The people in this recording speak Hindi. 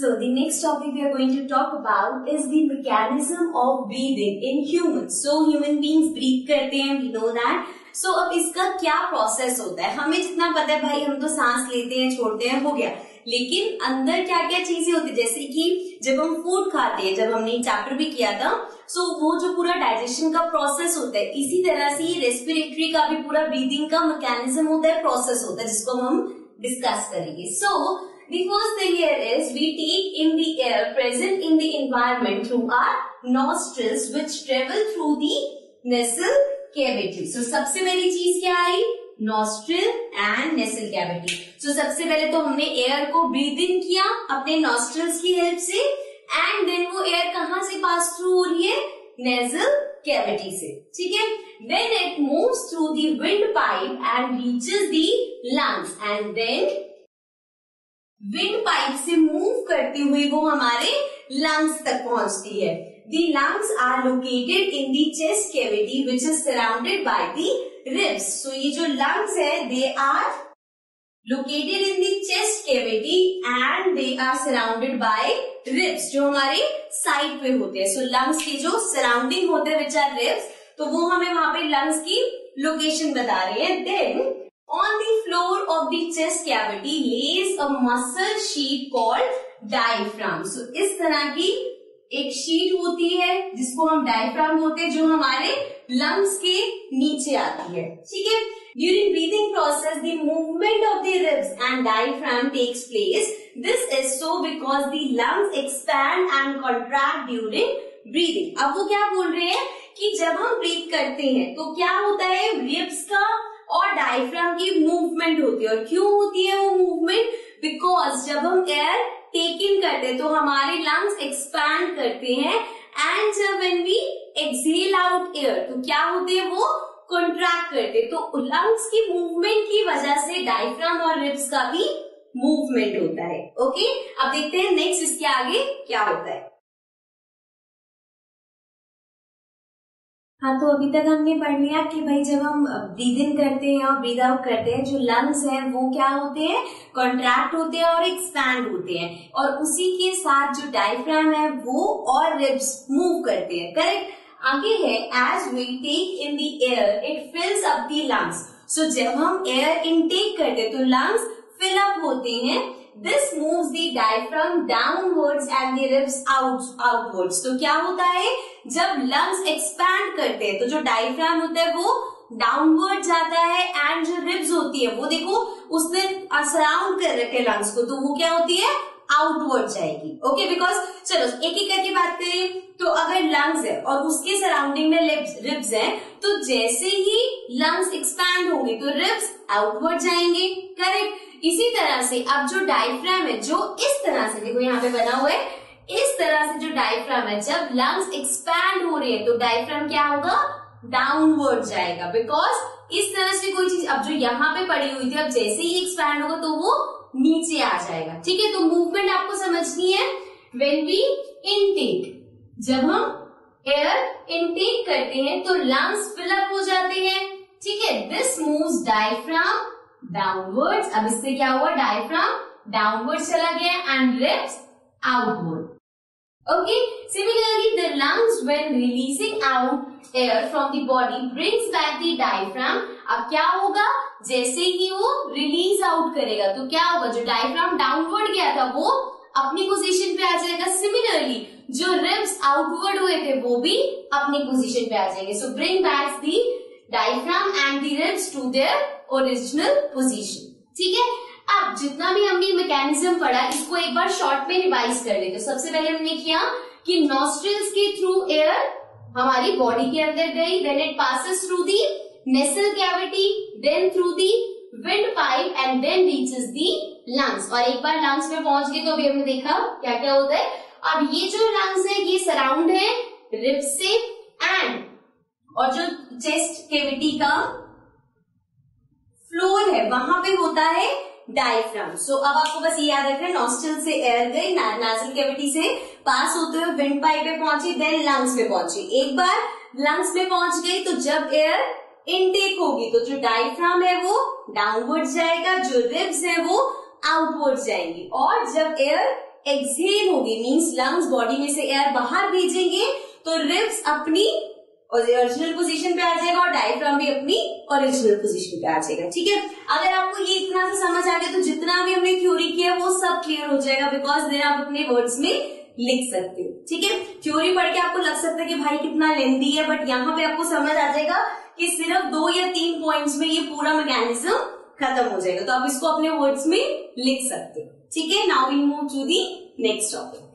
So the next topic we are going to talk about is the mechanism of breathing in humans. So human beings breathe करते हैं, we know that. So अब इसका क्या प्रोसेस होता है हमें जितना पता है भाई हम तो सांस लेते हैं छोड़ते हैं हो गया लेकिन अंदर क्या क्या चीज़ें होती है जैसे कि जब हम फ़ूड खाते हैं जब हमने चैप्टर भी किया था सो वो जो पूरा डाइजेशन का प्रोसेस होता है इसी तरह से ये रेस्पिरेटरी का भी पूरा ब्रीदिंग का मैकेनिज्म होता है प्रोसेस होता है जिसको हम डिस्कस करेंगे सो so, The first thing here is, we take in the air, present in the environment through our nostrils, which travel through the nasal cavity. So, सबसे पहली चीज़ क्या आई? Nostril and nasal cavity so सबसे पहले तो हमने एयर को ब्रीद किया अपने नॉस्ट्रिल्स की हेल्प से एंड देन वो एयर कहाँ से पास थ्रू हो रही है? नेजल कैविटी से. ठीक है? Then it moves through the wind pipe and reaches the lungs and then wind pipe से मूव करती हुई वो हमारे लंग्स तक पहुँचती है। The lungs are located in the chest cavity which is surrounded by the ribs so ये जो लंग्स है they are located in the chest cavity and they are surrounded by ribs जो हमारे साइड पे होते हैं। सो लंग्स की जो सराउंडिंग होते हैं विच आर रिब्स तो वो हमें वहाँ पे लंग्स की लोकेशन बता रही है। Then On the floor of the chest cavity lays a muscle sheet called diaphragm. So, इस तरह की एक शीट होती है, जिसको हम डायफ्राम बोलते हैं, जो हमारे लंग्स के नीचे आती है। ठीक है? During breathing process the movement of the ribs and diaphragm takes place this is so because the lungs expand and contract during breathing अब वो क्या बोल रहे हैं? कि जब हम ब्रीथ करते हैं तो क्या होता है? रिब्स का और डायफ्राम की मूवमेंट होती है। और क्यों होती है वो मूवमेंट बिकॉज़ जब हम एयर टेक इन करते हैं तो हमारे लंग्स एक्सपैंड करते हैं। एंड जब when we exhale out air तो क्या होते हैं वो? कॉन्ट्रैक्ट करते तो लंग्स की मूवमेंट की वजह से डायफ्राम और रिब्स का भी मूवमेंट होता है। ओके अब देखते हैं नेक्स्ट इसके आगे क्या होता है। हाँ तो अभी तक हमने पढ़ लिया कि भाई जब हम ब्रीद इन करते हैं और ब्रीद आउट करते हैं, जो लंग्स हैं, वो क्या होते हैं? कॉन्ट्रैक्ट होते हैं और एक्सपैंड होते हैं। और उसी के साथ जो डायफ्राम है, वो और रिब्स मूव करते हैं। करेक्ट आगे है as we take in the air it fills up the lungs so जब हम एयर इनटेक करते हैं तो लंग्स फिल अप होते हैं। This move the diaphragm downwards and the ribs out outwards तो क्या होता है? जब लंग्स एक्सपैंड करते हैं तो जो डायफ्राम होता है वो डाउनवर्ड जाता है एंड जो रिब्स होती है, वो देखो उसने सराउंड कर रखे लंग्स को तो वो क्या होती है? आउटवर्ड जाएगी। ओके बिकॉज़ चलो, एक एक करके बात करें तो अगर लंग्स है और उसके सराउंडिंग में रिब्स है तो जैसे ही लंग्स एक्सपैंड होंगे तो रिब्स आउटवर्ड जाएँगे। करेक्ट इसी तरह से अब जो डायफ्राम है, जो इस तरह से, देखो यहाँ पे बना हुआ है, इस तरह से जो डायफ्राम है, जब लंग्स एक्सपैंड हो रहे हैं तो डायफ्राम क्या होगा? डाउनवर्ड जाएगा। बिकॉज़ इस तरह से कोई चीज़, अब जो यहाँ पे पड़ी हुई थी, अब जैसे ही एक्सपैंड होगा तो वो नीचे आ जाएगा। ठीक है तो मूवमेंट आपको समझनी है। वेन वी इनटेक जब हम एयर इनटेक करते हैं तो लंग्स फिलअप हो जाते हैं। ठीक है दिस मूव डायफ्राम डाउनवर्ड्स अब इससे क्या हुआ? डायफ्राम डाउनवर्ड चला गया and ribs outward Okay. Similarly, the lungs when releasing out air from the body brings back the diaphragm. अब क्या होगा? जैसे ही वो रिलीज़ आउट करेगा तो क्या होगा? जो डायफ्राम डाउनवर्ड गया था वो अपनी पोजीशन पे आ जाएगा. सिमिलरली जो रिब्स आउटवर्ड हुए थे वो भी अपनी पोजीशन पे आ जाएँगे. So bring back the diaphragm and the ribs to their original position ठीक है? अब जितना भी हमने मैकेनिज्म पढ़ा, इसको एक बार शॉर्ट में रिवाइज कर लेते सबसे पहले हमने किया कि नॉस्ट्रिल्स के थ्रू एयर हमारी बॉडी के अंदर गई then it passes through the nasal cavity then through the wind pipe and then reaches the lungs और एक बार लंग्स में पहुँच गई तो अभी हमने देखा क्या क्या होता है। अब ये जो लंग्स है, ये सराउंड है रिप से एंड और जो चेस्ट केविटी का फ्लोर है वहाँ पे होता है डायफ्राम सो so, अब आपको बस ये याद रखना नॉस्टल से एयर गई नाजल कैविटी से पास होते हुए विंड पाइप पे पहुँची देन लंग्स में पहुँची. एक बार लंग्स में पहुँच गई तो जब एयर इनटेक होगी तो जो डायफ्राम है वो डाउनवर्ड जाएगा जो रिब्स है वो आउटवर्ड जाएँगी. और जब एयर एक्सहेल होगी मीन्स लंग्स बॉडी में से एयर बाहर भेजेंगे तो रिब्स अपनी ओरिजिनल पोजीशन पे आ जाएगा और डायफ्राम भी अपनी ओरिजिनल पोजीशन पे आ जाएगा, ठीक है? अगर आपको ये इतना सा समझ आ गया तो जितना भी हमने थ्योरी किया, वो सब क्लियर हो जाएगा बिकॉज़ देन आप अपने वर्ड्स में लिख सकते हो, ठीक है? थ्योरी पढ़ के आपको लग सकता है कि भाई कितना लेंदी है बट यहाँ पे आपको समझ आ जाएगा कि सिर्फ़ दो या तीन पॉइंट्स में ये पूरा मैकेनिज्म खत्म हो जाएगा। तो आप इसको अपने वर्ड्स में लिख सकते हो, ठीक है? Now we move to the next topic